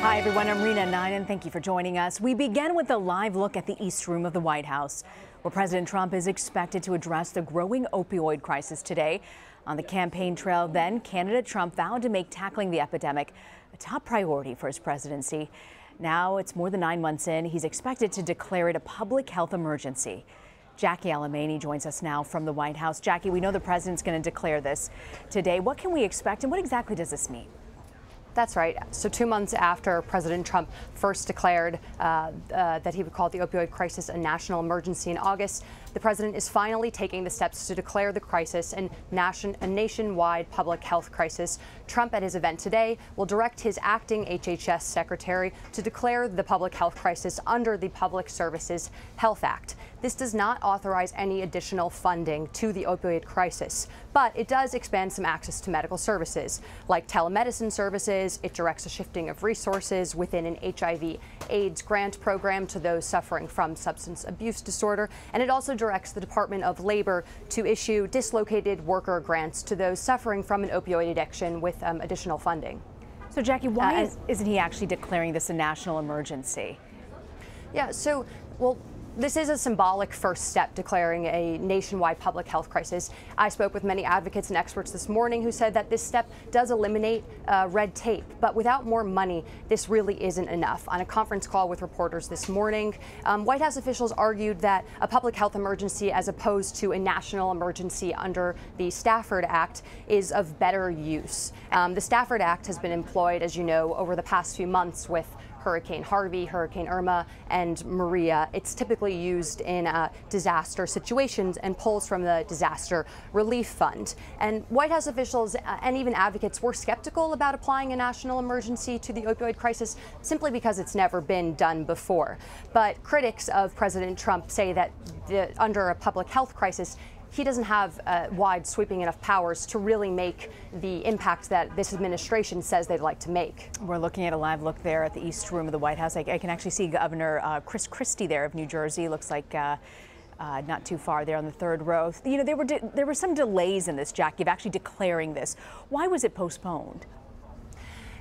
Hi, everyone. I'm Reena Ninan, and thank you for joining us. We begin with a live look at the East Room of the White House, where President Trump is expected to address the growing opioid crisis today. On the campaign trail, then, candidate Trump vowed to make tackling the epidemic a top priority for his presidency. Now it's more than nine months in. He's expected to declare it a public health emergency. Jackie Alemany joins us now from the White House. Jackie, we know the president's going to declare this today. What can we expect, and what exactly does this mean? That's right. So, two months after President Trump first declared uh, uh, that he would call the opioid crisis a national emergency in August, the president is finally taking the steps to declare the crisis a, nation, a nationwide public health crisis. Trump, at his event today, will direct his acting HHS secretary to declare the public health crisis under the Public Services Health Act. This does not authorize any additional funding to the opioid crisis, but it does expand some access to medical services like telemedicine services. It directs a shifting of resources within an HIV AIDS grant program to those suffering from substance abuse disorder, and it also directs the Department of Labor to issue dislocated worker grants to those suffering from an opioid addiction with um, additional funding. So, Jackie, why uh, isn't he actually declaring this a national emergency? Yeah, so, well, this is a symbolic first step declaring a nationwide public health crisis. I spoke with many advocates and experts this morning who said that this step does eliminate uh, red tape, but without more money, this really isn't enough. On a conference call with reporters this morning, um, White House officials argued that a public health emergency, as opposed to a national emergency under the Stafford Act, is of better use. Um, the Stafford Act has been employed, as you know, over the past few months with Hurricane Harvey, Hurricane Irma, and Maria. It's typically used in uh, disaster situations and pulls from the Disaster Relief Fund. And White House officials uh, and even advocates were skeptical about applying a national emergency to the opioid crisis simply because it's never been done before. But critics of President Trump say that the, under a public health crisis, he doesn't have uh, wide sweeping enough powers to really make the impact that this administration says they'd like to make. We're looking at a live look there at the East Room of the White House. I, I can actually see Governor uh, Chris Christie there of New Jersey. Looks like uh, uh, not too far there on the third row. You know, there were there were some delays in this, Jackie, of actually declaring this. Why was it postponed?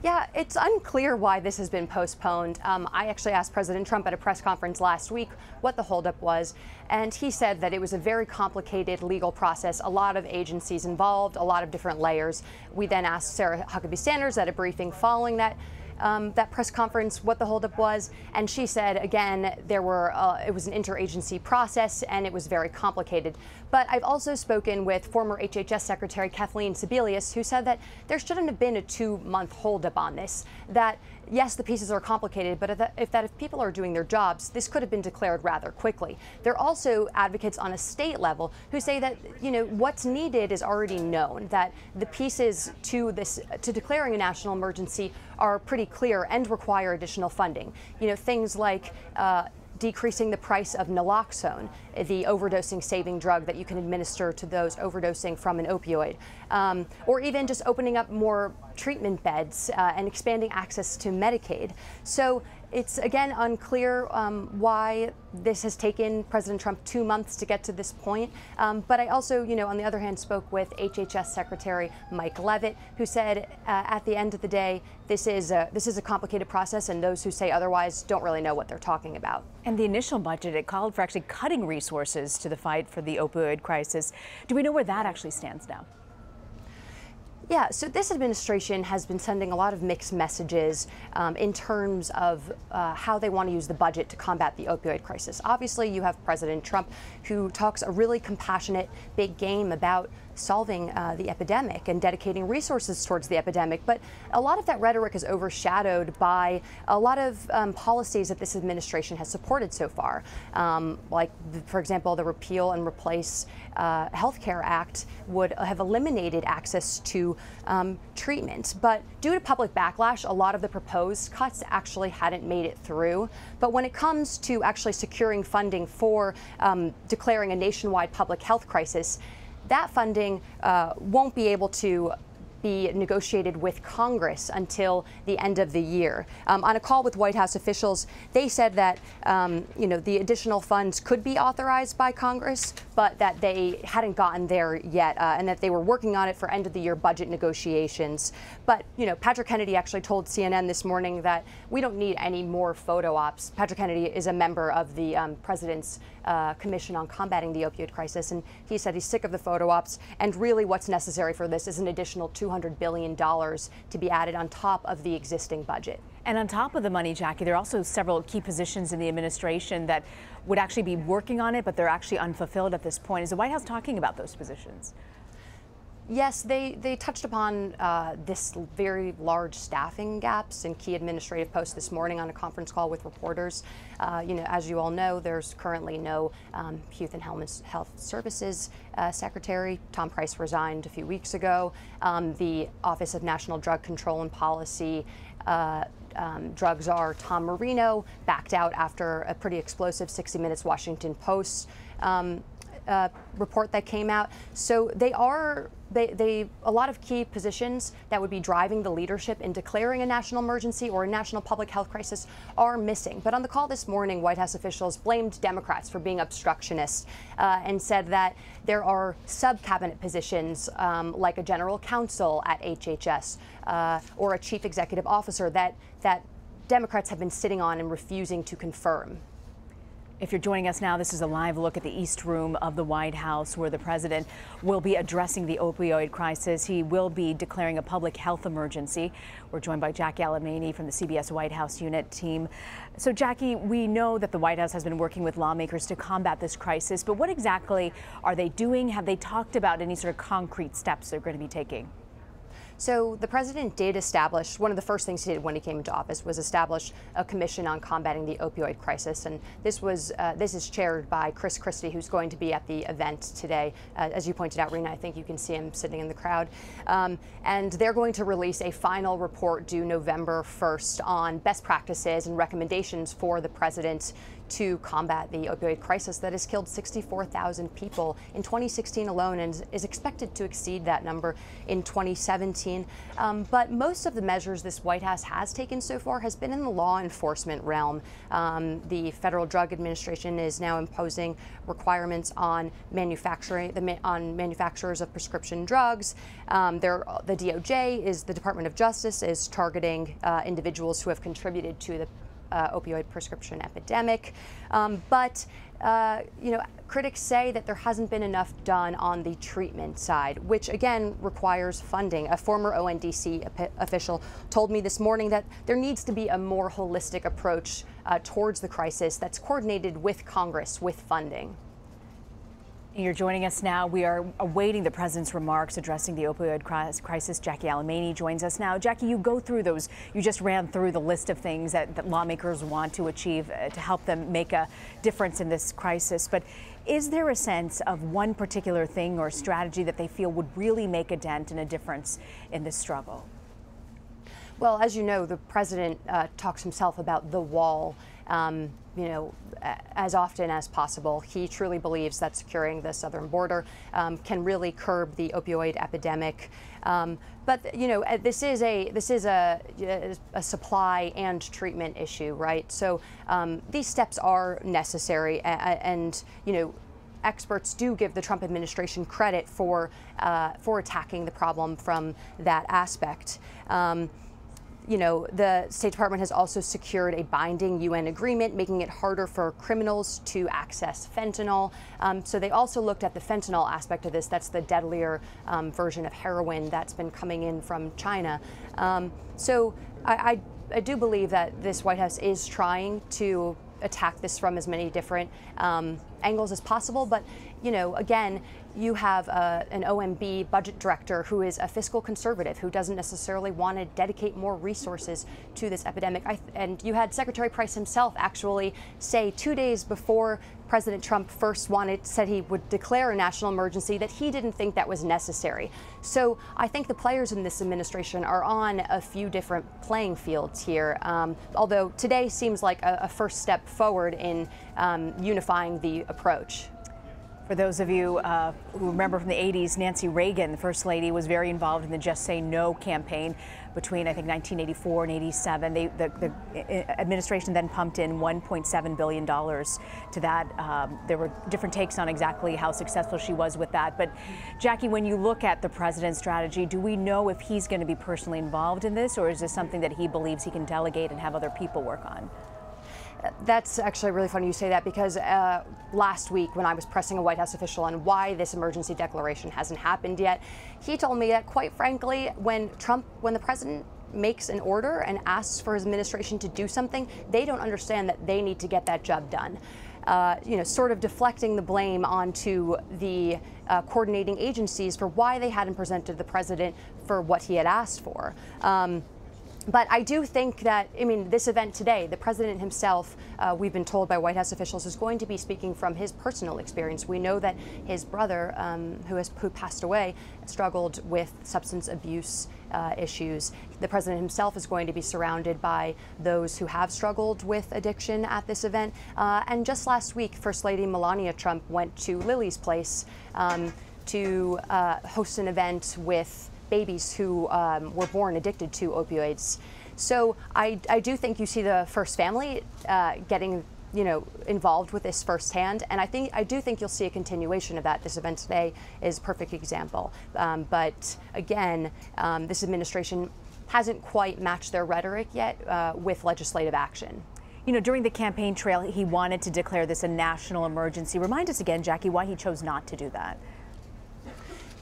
Yeah, it's unclear why this has been postponed. Um, I actually asked President Trump at a press conference last week what the holdup was, and he said that it was a very complicated legal process, a lot of agencies involved, a lot of different layers. We then asked Sarah Huckabee Sanders at a briefing following that um, that press conference what the holdup was, and she said again there were uh, it was an interagency process and it was very complicated. But I've also spoken with former HHS Secretary Kathleen Sebelius, who said that there shouldn't have been a two-month holdup on this. That yes, the pieces are complicated, but if that, if that if people are doing their jobs, this could have been declared rather quickly. There are also advocates on a state level who say that you know what's needed is already known. That the pieces to this to declaring a national emergency are pretty clear and require additional funding. You know things like. Uh, decreasing the price of naloxone, the overdosing saving drug that you can administer to those overdosing from an opioid, um, or even just opening up more treatment beds uh, and expanding access to Medicaid. So it's again unclear um, why this has taken President Trump two months to get to this point. Um, but I also, you know, on the other hand, spoke with HHS Secretary Mike Leavitt, who said uh, at the end of the day, this is a this is a complicated process, and those who say otherwise don't really know what they're talking about. And the initial budget it called for actually cutting resources to the fight for the opioid crisis. Do we know where that actually stands now? Yeah, so this administration has been sending a lot of mixed messages um, in terms of uh, how they want to use the budget to combat the opioid crisis. Obviously, you have President Trump, who talks a really compassionate, big game about solving uh, the epidemic and dedicating resources towards the epidemic. But a lot of that rhetoric is overshadowed by a lot of um, policies that this administration has supported so far. Um, like, for example, the Repeal and Replace uh, Health Care Act would have eliminated access to um, treatment. But due to public backlash, a lot of the proposed cuts actually hadn't made it through. But when it comes to actually securing funding for um, declaring a nationwide public health crisis, that funding uh, won't be able to be negotiated with Congress until the end of the year. Um, on a call with White House officials, they said that um, you know the additional funds could be authorized by Congress, but that they hadn't gotten there yet, uh, and that they were working on it for end of the year budget negotiations. But you know, Patrick Kennedy actually told CNN this morning that we don't need any more photo ops. Patrick Kennedy is a member of the um, president's uh, commission on combating the opioid crisis, and he said he's sick of the photo ops, and really what's necessary for this is an additional two $200 billion to be added on top of the existing budget. And on top of the money, Jackie, there are also several key positions in the administration that would actually be working on it, but they're actually unfulfilled at this point. Is the White House talking about those positions? Yes, they, they touched upon uh, this very large staffing gaps in key administrative posts this morning on a conference call with reporters. Uh, you know, as you all know, there's currently no um, Youth and Health Services uh, Secretary. Tom Price resigned a few weeks ago. Um, the Office of National Drug Control and Policy uh, um, drug czar Tom Marino backed out after a pretty explosive 60 Minutes Washington Post um, uh, report that came out. So they are they, they a lot of key positions that would be driving the leadership in declaring a national emergency or a national public health crisis are missing. But on the call this morning, White House officials blamed Democrats for being obstructionists uh, and said that there are sub cabinet positions um, like a general counsel at HHS uh, or a chief executive officer that that Democrats have been sitting on and refusing to confirm. If you're joining us now, this is a live look at the East Room of the White House where the president will be addressing the opioid crisis. He will be declaring a public health emergency. We're joined by Jackie Alemany from the CBS White House unit team. So, Jackie, we know that the White House has been working with lawmakers to combat this crisis, but what exactly are they doing? Have they talked about any sort of concrete steps they're going to be taking? So the president did establish, one of the first things he did when he came into office was establish a commission on combating the opioid crisis. And this was, uh, this is chaired by Chris Christie, who's going to be at the event today. Uh, as you pointed out, Reena, I think you can see him sitting in the crowd. Um, and they're going to release a final report due November 1st on best practices and recommendations for the president to combat the opioid crisis that has killed 64,000 people in 2016 alone and is expected to exceed that number in 2017. Um, but most of the measures this White House has taken so far has been in the law enforcement realm. Um, the Federal Drug Administration is now imposing requirements on manufacturing on manufacturers of prescription drugs. Um, the DOJ is the Department of Justice is targeting uh, individuals who have contributed to the uh, opioid prescription epidemic. Um, but uh, you know, critics say that there hasn't been enough done on the treatment side, which again requires funding. A former ONDC official told me this morning that there needs to be a more holistic approach uh, towards the crisis that's coordinated with Congress with funding. You're joining us now. We are awaiting the president's remarks addressing the opioid crisis. Jackie Alemany joins us now. Jackie, you go through those. You just ran through the list of things that, that lawmakers want to achieve uh, to help them make a difference in this crisis. But is there a sense of one particular thing or strategy that they feel would really make a dent and a difference in this struggle? Well, as you know, the president uh, talks himself about the wall. Um, you know, as often as possible. He truly believes that securing the southern border um, can really curb the opioid epidemic. Um, but you know, uh, this is a this is a, a supply and treatment issue, right? So um, these steps are necessary, and, and you know experts do give the Trump administration credit for uh, for attacking the problem from that aspect. Um, you know, the State Department has also secured a binding UN agreement, making it harder for criminals to access fentanyl. Um, so they also looked at the fentanyl aspect of this. That's the deadlier um, version of heroin that's been coming in from China. Um, so I, I, I do believe that this White House is trying to attack this from as many different um, angles as possible. But, you know, again, you have uh, an OMB budget director who is a fiscal conservative who doesn't necessarily want to dedicate more resources to this epidemic. I, and you had Secretary Price himself actually say two days before President Trump first wanted said he would declare a national emergency that he didn't think that was necessary. So I think the players in this administration are on a few different playing fields here. Um, although today seems like a, a, first step forward in um, unifying the approach. For those of you uh, who remember from the 80s, Nancy Reagan, the First Lady, was very involved in the Just Say No campaign between, I think, 1984 and 87. They, the, the, administration then pumped in $1.7 billion to that. Um, there were different takes on exactly how successful she was with that. But, Jackie, when you look at the president's strategy, do we know if he's going to be personally involved in this, or is this something that he believes he can delegate and have other people work on? That's actually really funny you say that because uh, last week when I was pressing a White House official on why this emergency declaration hasn't happened yet, he told me that quite frankly, when Trump, when the president makes an order and asks for his administration to do something, they don't understand that they need to get that job done. Uh, you know, sort of deflecting the blame onto the uh, coordinating agencies for why they hadn't presented the president for what he had asked for. Um, but I do think that, I mean, this event today, the president himself, uh, we've been told by White House officials, is going to be speaking from his personal experience. We know that his brother, um, who has who passed away, struggled with substance abuse uh, issues. The president himself is going to be surrounded by those who have struggled with addiction at this event. Uh, and just last week, First Lady Melania Trump went to Lily's place um, to uh, host an event with babies who um, were born addicted to opioids. So I, I do think you see the first family uh, getting you know involved with this firsthand and i think i do think you'll see a continuation of that this event today is a perfect example um, but again um, this administration hasn't quite matched their rhetoric yet uh, with legislative action you know, during the campaign trail, he wanted to declare this a national emergency. Remind us again, Jackie, why he chose not to do that.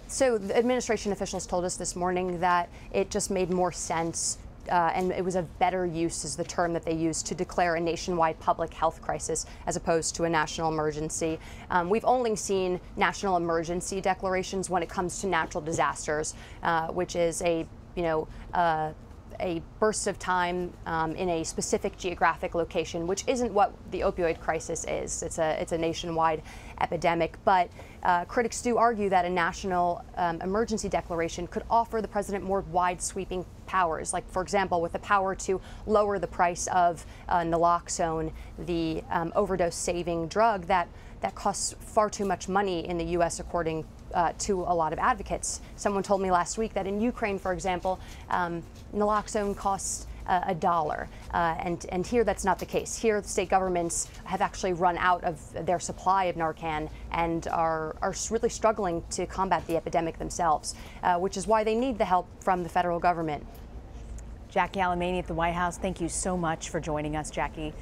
So the administration officials told us this morning that it just made more sense uh, and it was a better use is the term that they used to declare a nationwide public health crisis as opposed to a national emergency. Um, we've only seen national emergency declarations when it comes to natural disasters, uh, which is a you know. Uh, a burst of time um, in a specific geographic location, which isn't what the opioid crisis is. It's a it's a nationwide epidemic, but uh, critics do argue that a national um, emergency declaration could offer the president more wide sweeping powers, like, for example, with the power to lower the price of uh, naloxone, the um, overdose saving drug that, that costs far too much money in the U.S., according uh, to a lot of advocates. Someone told me last week that in Ukraine, for example, um, naloxone costs uh, a dollar. Uh, and, and here that's not the case. Here, the state governments have actually run out of their supply of Narcan and are, are really struggling to combat the epidemic themselves, uh, which is why they need the help from the federal government. Jackie Alemany at the White House, thank you so much for joining us, Jackie.